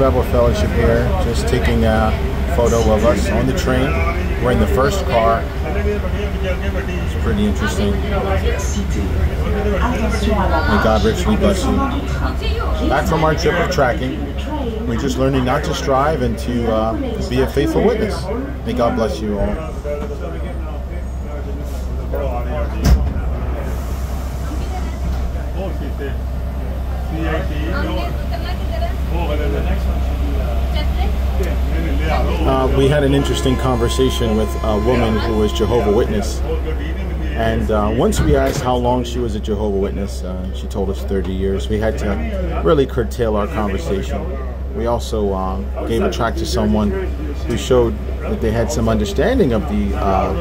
eBible Fellowship here, just taking a photo of us on the train. We're in the first car. It's pretty interesting. May God richly bless you. Back from our trip of tracting, we're just learning not to strive and to uh, be a faithful witness. May God bless you all. Uh, we had an interesting conversation with a woman who was Jehovah Witness, and uh, once we asked how long she was a Jehovah Witness, uh, she told us 30 years. We had to really curtail our conversation. We also uh, gave a tract to someone who showed that they had some understanding of the uh,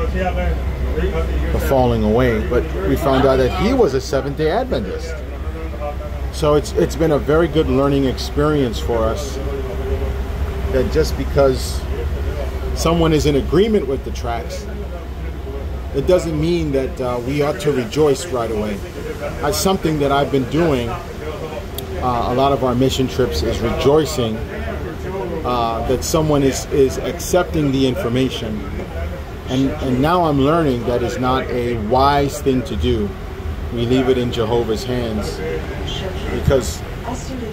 the falling away, but we found out that he was a Seventh Day Adventist. So it's it's been a very good learning experience for us. That just because someone is in agreement with the tracts, it doesn't mean that uh, we ought to rejoice right away. That's something that I've been doing. Uh, a lot of our mission trips is rejoicing uh, that someone is is accepting the information, and and now I'm learning that is not a wise thing to do. We leave it in Jehovah's hands because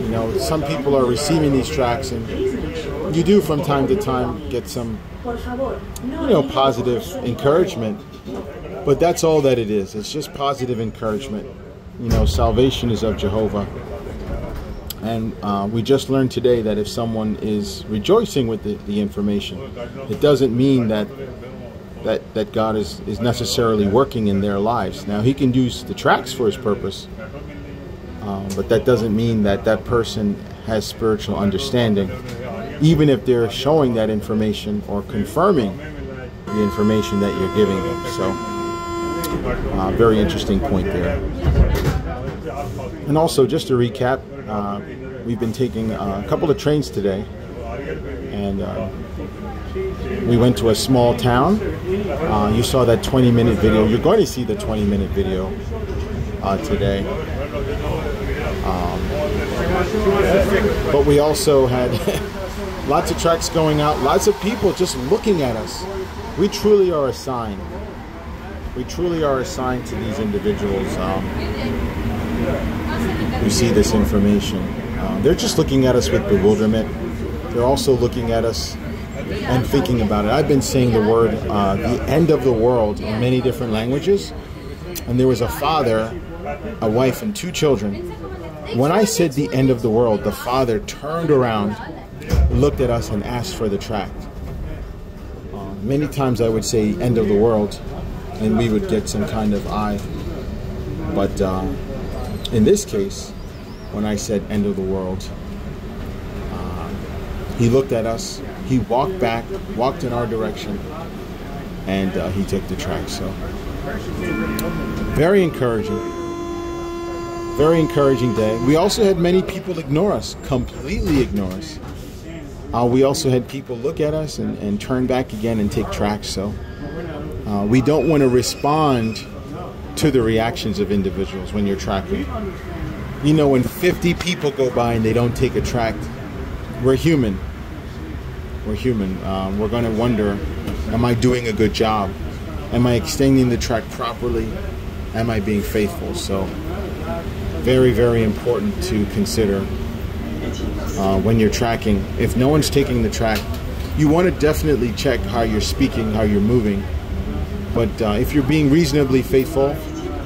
you know some people are receiving these tracts and you do from time to time get some you know positive encouragement but that's all that it is. It's just positive encouragement. You know salvation is of jehovah. And uh, we just learned today that if someone is rejoicing with the, the information it doesn't mean that that that god is is necessarily working in their lives. Now he can use the tracts for his purpose um, but that doesn't mean that that person has spiritual understanding even if they're showing that information or confirming the information that you're giving them. So, uh, very interesting point there. And also, just to recap, uh, we've been taking a couple of trains today, and uh, we went to a small town. Uh, you saw that 20 minute video. You're going to see the 20 minute video uh, today. Um, but we also had lots of tracts going out, lots of people just looking at us. We truly are a sign. We truly are a sign to these individuals um, who see this information. Uh, they're just looking at us with bewilderment. They're also looking at us and thinking about it. I've been saying the word uh, the end of the world in many different languages. And there was a father, a wife, and two children. When I said the end of the world, the father turned around looked at us and asked for the tract. Uh, many times I would say end of the world and we would get some kind of eye. But uh, in this case, when I said end of the world, uh, he looked at us, he walked back, walked in our direction, and uh, he took the tract. So, very encouraging. Very encouraging day. We also had many people ignore us, completely ignore us. Uh, we also had people look at us and, and turn back again and take tracts. So uh, we don't want to respond to the reactions of individuals when you're tracting. You know, when 50 people go by and they don't take a tract, we're human. We're human. Um, we're going to wonder, am I doing a good job? Am I extending the tract properly? Am I being faithful? So very, very important to consider uh, when you're tracting. If no one's taking the tract, you want to definitely check how you're speaking, how you're moving. But uh, if you're being reasonably faithful,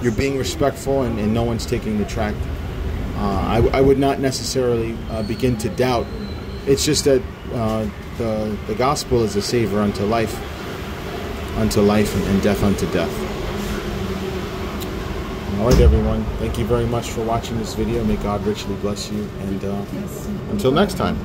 you're being respectful, and, and no one's taking the tract, uh, I, I, would not necessarily uh, begin to doubt. It's just that uh, the, the gospel is a savior unto life, unto life, and, and death unto death. All right, everyone. Thank you very much for watching this video. May God richly bless you. And uh, until next time.